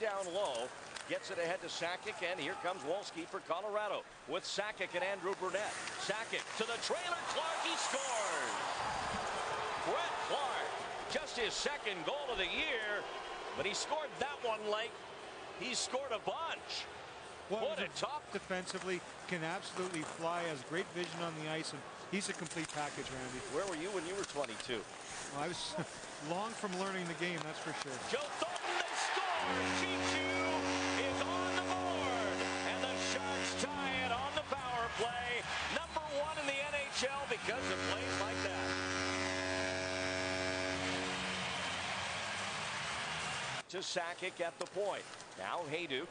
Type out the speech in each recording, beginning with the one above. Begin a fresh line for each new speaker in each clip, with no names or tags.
down low. Gets it ahead to Sakic, and here comes Wolski for Colorado with Sakic and Andrew Brunette. Sakic to the trailer. Clark, he scores! Brett Clark, just his second goal of the year, but he scored that one like he scored a bunch.
Well,
what a top
defensively, can absolutely fly, has great vision on the ice, and he's a complete package, Randy.
Where were you when you were 22?
Well, I was long from learning the game, that's for sure.
Joe Thornton, To Sakic at the point. Now Hejduk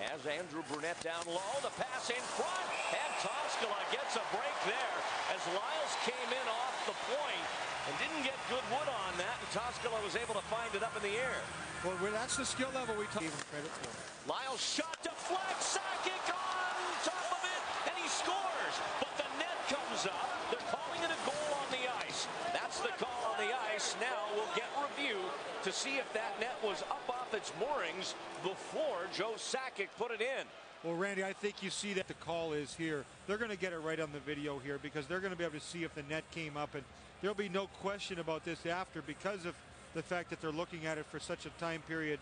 as Andrew Brunette down low, the pass in front, and Toskala gets a break there as Liles came in off the point and didn't get good wood on that, and Toskala was able to find it up in the air.
Well, that's the skill level we him credit for.
Liles shot deflects, Sakic on top of it, and he scores, but the net comes up. They're calling it a goal on the ice. That's the call on the ice. Now we'll get review to see if that net was up off its moorings before Joe Sakic put it in.
Well, Randy, I think you see that the call is here. They're going to get it right on the video here because they're going to be able to see if the net came up, and there'll be no question about this after because of the fact that they're looking at it for such a time period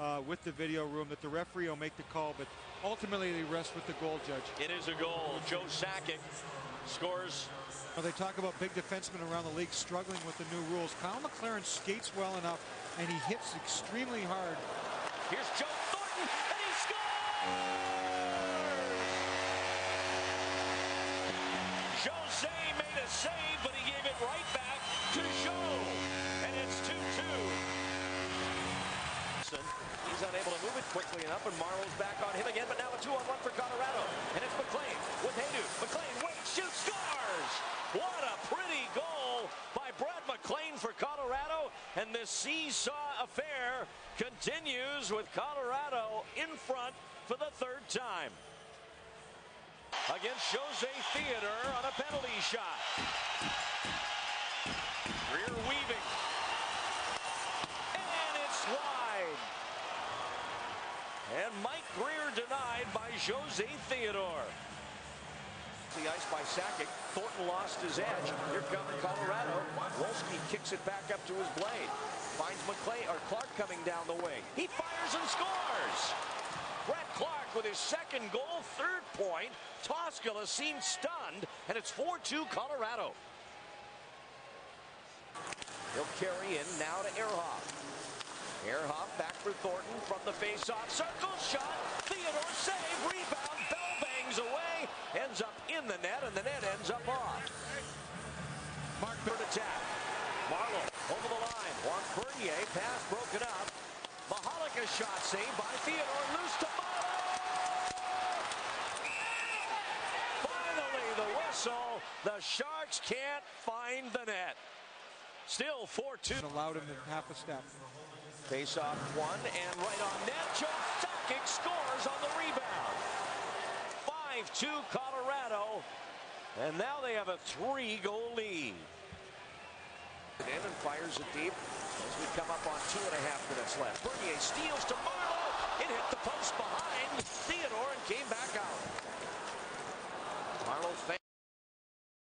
uh, with the video room that the referee will make the call, but ultimately they rest with the goal judge.
It is a goal. Joe Sakic scores.
Well, they talk about big defensemen around the league struggling with the new rules. Kyle McLaren skates well enough, and he hits extremely hard.
Here's Joe Thornton, and he scores! Jose made a save, but he gave it right back to Joe, and it's 2-2. He's unable to move it quickly enough, and Marleau's back on him again, but now a two-on-one for Colorado, and it's McLean with Hejduk. McLean waits, shoots, scores! What a pretty goal by Brett McLean for Colorado, and the seesaw affair continues with Colorado in front for the third time. Against Jose Theodore on a penalty shot. Rear weaving. And it's wide. And Mike Grier denied by Jose Theodore. The ice by Sackett. Thornton lost his edge. Here comes Colorado. Wolski kicks it back up to his blade. Finds McLean or Clark coming down the way. He fires and scores. Brett Clark with his second goal, third point. Toskala seems stunned, and it's 4-2 Colorado. He'll carry in now to Ehrhoff. Ehrhoff back for Thornton from the face-off. Circle shot. Theodore save. Rebound. Bell bangs away. Ends up in the net, and the net ends up off. Mark third attack. Marleau over the line. Juan Bernier. Pass broken up. Michalek a shot saved by Theodore. Loose to. Finally, the whistle. The Sharks can't find the net. Still 4-2.
Allowed him to half a step.
Face off one and right on net. Joe scores on the rebound. 5-2 Colorado. And now they have a three-goal lead. And fires it deep as we come up on two and a half minutes left. Bernier steals to Marleau. It hit the post behind Theodore and came back out. Marleau